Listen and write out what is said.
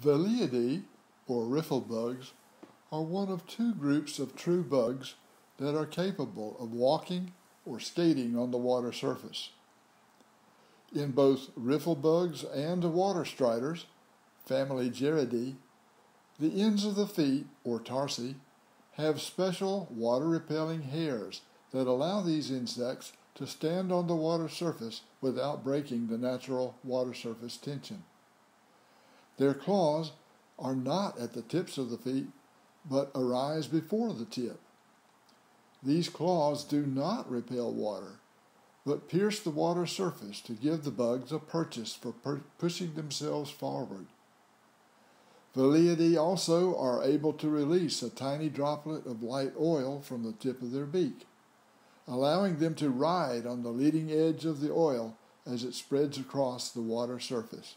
Veliidae, or riffle bugs, are one of two groups of true bugs that are capable of walking or skating on the water surface. In both riffle bugs and water striders, family Gerridae, the ends of the feet, or tarsi, have special water-repelling hairs that allow these insects to stand on the water surface without breaking the natural water surface tension. Their claws are not at the tips of the feet, but arise before the tip. These claws do not repel water, but pierce the water surface to give the bugs a purchase for per- pushing themselves forward. Veliidae also are able to release a tiny droplet of light oil from the tip of their beak, allowing them to ride on the leading edge of the oil as it spreads across the water surface.